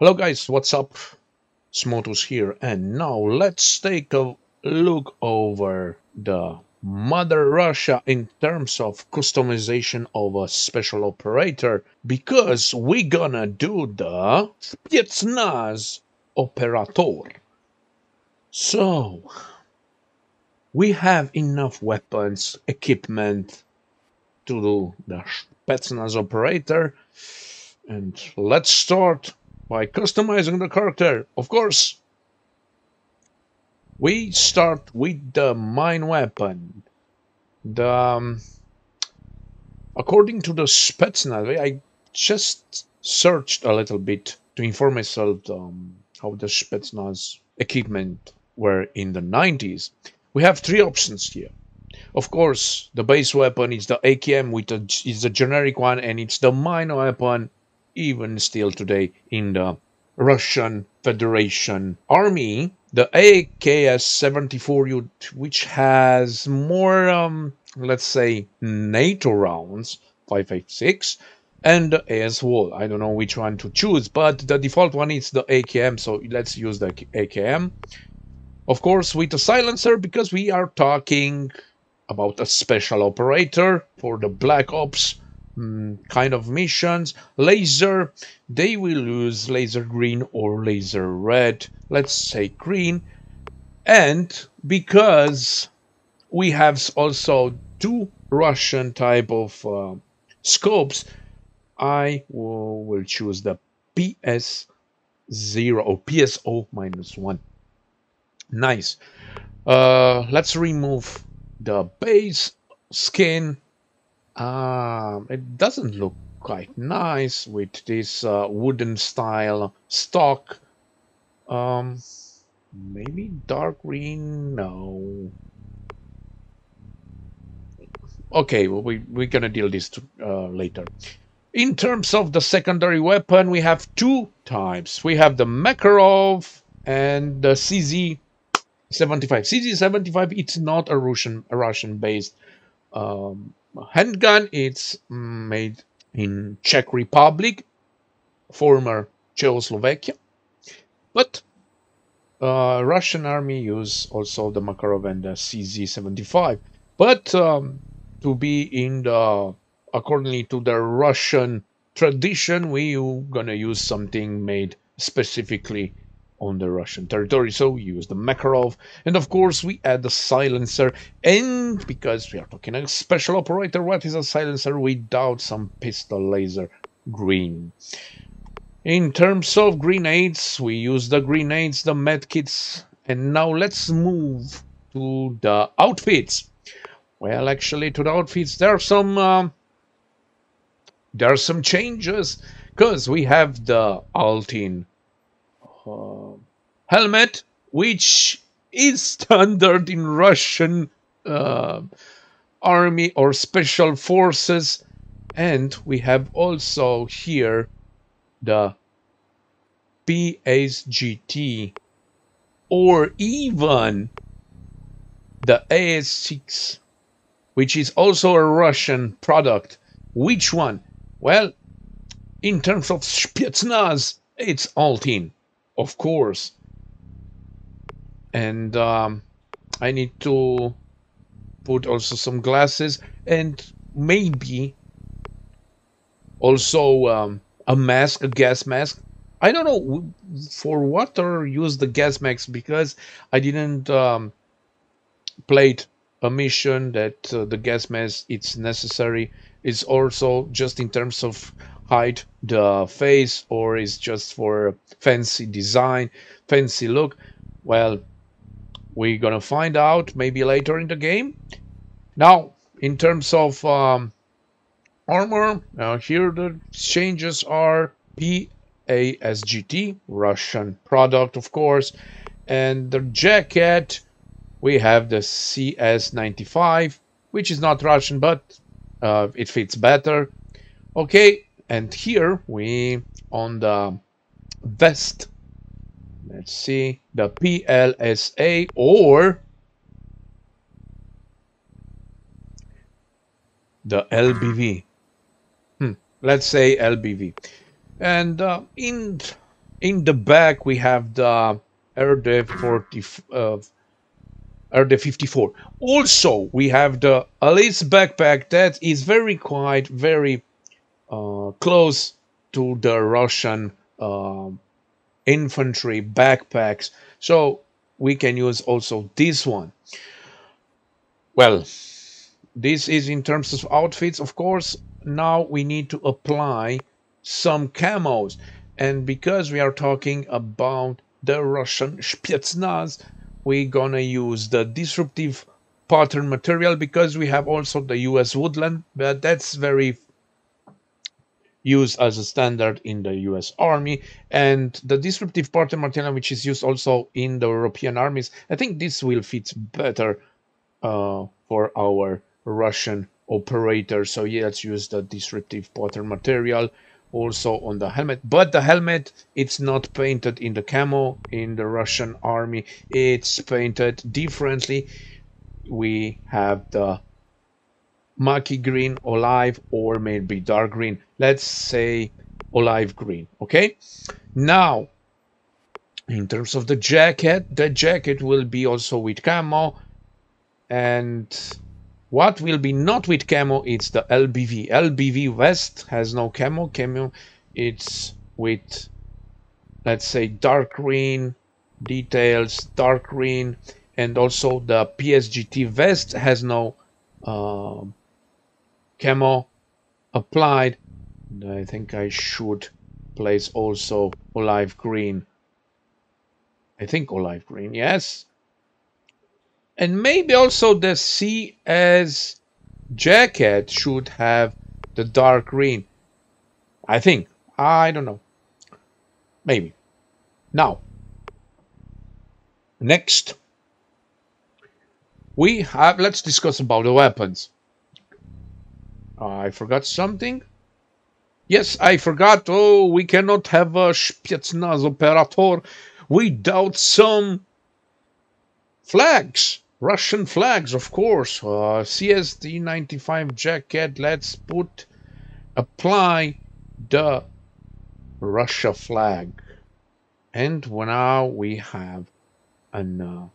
Hello guys, what's up? Smotus here and now let's take a look over the Mother Russia in terms of customization of a special operator because we're gonna do the Spetsnaz Operator. So, we have enough weapons, equipment to do the Spetsnaz Operator and let's start by customizing the character, of course. We start with the mine weapon. The um, according to the Spetsnaz, I just searched a little bit to inform myself um, how the Spetsnaz equipment were in the 90s. We have three options here. Of course, the base weapon is the AKM, which is the generic one, and it's the mine weapon even still today in the Russian Federation Army, the AKS-74 unit, which has more, um, let's say, NATO rounds, 556, and the AS Val. I don't know which one to choose, but the default one is the AKM, so let's use the AKM. Of course, with a silencer, because we are talking about a special operator for the Black Ops Mm, kind of missions. Laser, they will use laser green or laser red. Let's say green. And because we have also two Russian type of uh, scopes, I will, will choose the PS 0 or PSO minus 1. Nice. Uh, let's remove the base skin um, it doesn't look quite nice with this uh, wooden style stock. Um, maybe dark green? No. Okay, well, we, we're gonna deal this to, uh, later. In terms of the secondary weapon, we have two types. We have the Makarov and the CZ-75. CZ-75, it's not a Russian, a Russian-based um, handgun. It's made in Czech Republic, former Czechoslovakia. But uh, Russian army use also the Makarov and the CZ-75. But um, to be in the, accordingly to the Russian tradition, we gonna use something made specifically on the Russian territory. So we use the Makarov, and of course we add the silencer. And because we are talking a special operator, what is a silencer without some pistol laser green? In terms of grenades, we use the grenades, the medkits, and now let's move to the outfits. Well, actually, to the outfits, there are some um, there are some changes because we have the Altyn uh, helmet, which is standard in Russian uh, army or special forces. And we have also here the PASGT or even the AS6, which is also a Russian product. Which one? Well, in terms of Spetsnaz, it's Altyn of course. And um, I need to put also some glasses and maybe also um, a mask, a gas mask. I don't know for what or use the gas mask because I didn't um, played a mission that uh, the gas mask it's necessary. It's also just in terms of hide the face or is just for fancy design, fancy look? Well, we're gonna find out maybe later in the game. Now, in terms of um, armor, here the changes are PASGT, Russian product, of course, and the jacket we have the CS95, which is not Russian, but uh, it fits better. Okay, and here we on the vest let's see. The PLSA or the LBV hmm, let's say LBV and uh, in in the back we have the RD 40 uh, RD 54 also we have the Alice backpack that is very quiet very uh, close to the Russian uh, infantry backpacks. So we can use also this one. Well this is in terms of outfits. Of course now we need to apply some camos. And because we are talking about the Russian Spetsnaz we're gonna use the disruptive pattern material because we have also the US woodland. But that's very used as a standard in the US army. And the disruptive pattern material which is used also in the European armies I think this will fit better uh, for our Russian operator so yeah let's use the disruptive pattern material also on the helmet. But the helmet it's not painted in the camo in the Russian army. It's painted differently. We have the murky green olive or maybe dark green let's say olive green okay now in terms of the jacket the jacket will be also with camo and what will be not with camo, it's the LBV. LBV West has no camo. Camo, it's with, let's say, dark green details, dark green, and also the PASGT Vest has no uh, camo applied. I think I should place also olive green. I think olive green, yes and maybe also the CS jacket should have the dark green. I think. I don't know. Maybe. Now, next, we have, let's discuss about the weapons. I forgot something. Yes, I forgot. Oh, we cannot have a Spetsnaz operator without some flags. Russian flags, of course. Uh, CST 95 jacket. Let's put, apply the Russia flag. And now we have an uh,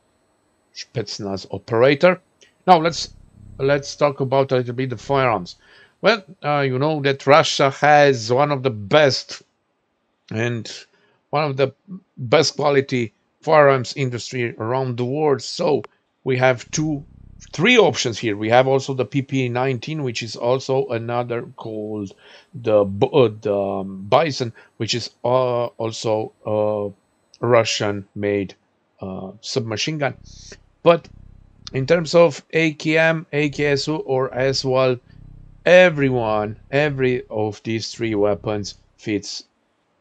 Spetsnaz operator. Now let's let's talk about a little bit the firearms. Well, uh, you know that Russia has one of the best and one of the best quality firearms industry around the world. So we have two three options here we have also the pp19 which is also another called the uh, the um, Bizon which is uh, also a russian made uh, submachine gun but in terms of akm aksu or AS Val everyone every of these three weapons fits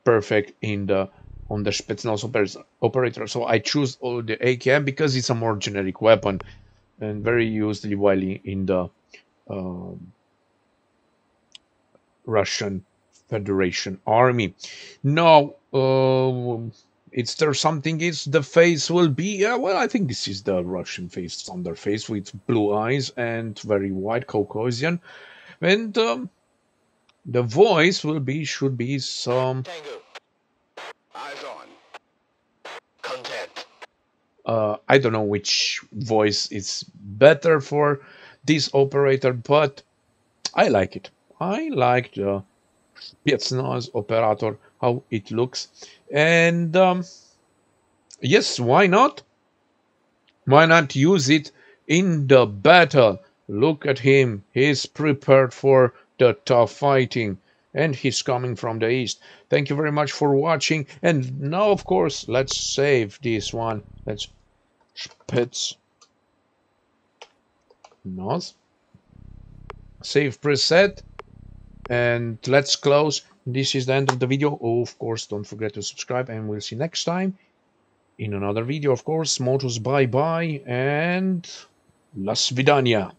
perfect in the on the Spetsnaz operator. So I choose all the AKM because it's a more generic weapon and very used widely in the um, Russian Federation army. Now, uh, is there something is the face will be? Yeah, well, I think this is the Russian face, standard face with blue eyes and very white Caucasian. And um, the voice will be, should be some... Tango. Uh, I don't know which voice is better for this operator, but I like it. I like the Spetsnaz operator, how it looks. And um, yes, why not? Why not use it in the battle? Look at him. He's prepared for the tough fighting and he's coming from the east. Thank you very much for watching. And now, of course, let's save this one. Let's Spitz. Nos. Save preset. And let's close. This is the end of the video. Oh, of course, don't forget to subscribe and we'll see next time in another video, of course. Smotus bye-bye and Las Vidania.